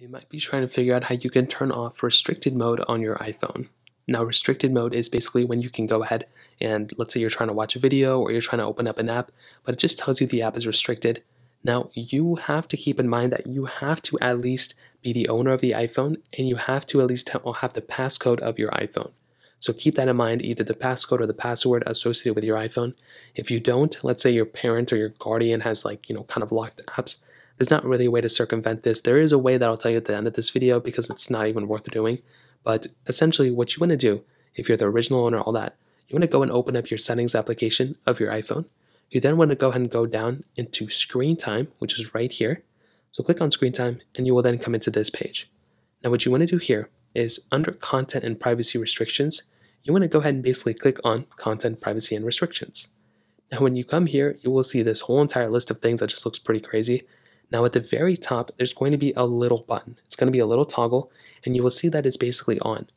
you might be trying to figure out how you can turn off restricted mode on your iPhone. Now, restricted mode is basically when you can go ahead and let's say you're trying to watch a video or you're trying to open up an app, but it just tells you the app is restricted. Now, you have to keep in mind that you have to at least be the owner of the iPhone and you have to at least have the passcode of your iPhone. So keep that in mind, either the passcode or the password associated with your iPhone. If you don't, let's say your parent or your guardian has like, you know, kind of locked apps, there's not really a way to circumvent this. There is a way that I'll tell you at the end of this video because it's not even worth doing. But essentially what you want to do, if you're the original owner, all that, you want to go and open up your settings application of your iPhone. You then want to go ahead and go down into screen time, which is right here. So click on screen time and you will then come into this page. Now what you want to do here is under content and privacy restrictions, you want to go ahead and basically click on content, privacy, and restrictions. Now when you come here, you will see this whole entire list of things that just looks pretty crazy. Now at the very top, there's going to be a little button. It's going to be a little toggle, and you will see that it's basically on.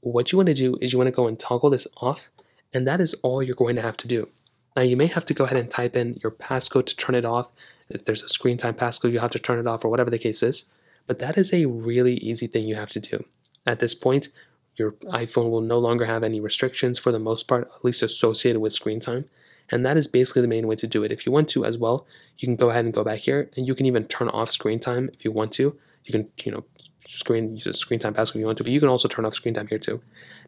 What you want to do is you want to go and toggle this off, and that is all you're going to have to do. Now you may have to go ahead and type in your passcode to turn it off. If there's a screen time passcode, you have to turn it off or whatever the case is. But that is a really easy thing you have to do. At this point, your iPhone will no longer have any restrictions for the most part, at least associated with screen time. And that is basically the main way to do it. If you want to as well, you can go ahead and go back here and you can even turn off screen time if you want to. You can, you know, screen use a screen time passcode if you want to, but you can also turn off screen time here too.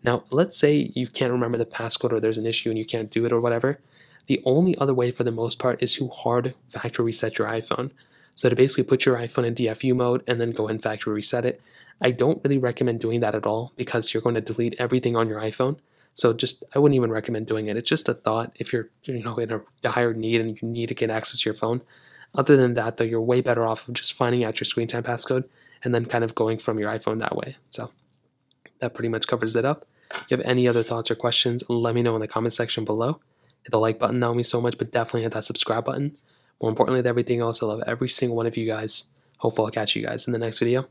Now, let's say you can't remember the passcode or there's an issue and you can't do it or whatever. The only other way for the most part is to hard factory reset your iPhone. So to basically put your iPhone in DFU mode and then go ahead and factory reset it. I don't really recommend doing that at all because you're going to delete everything on your iPhone. So just I wouldn't even recommend doing it. It's just a thought if you're you know in a dire need and you need to get access to your phone. Other than that, though, you're way better off of just finding out your screen time passcode and then kind of going from your iPhone that way. So that pretty much covers it up. If you have any other thoughts or questions, let me know in the comment section below. Hit the like button, that would mean so much, but definitely hit that subscribe button. More importantly than everything else, I love every single one of you guys. Hopefully I'll catch you guys in the next video.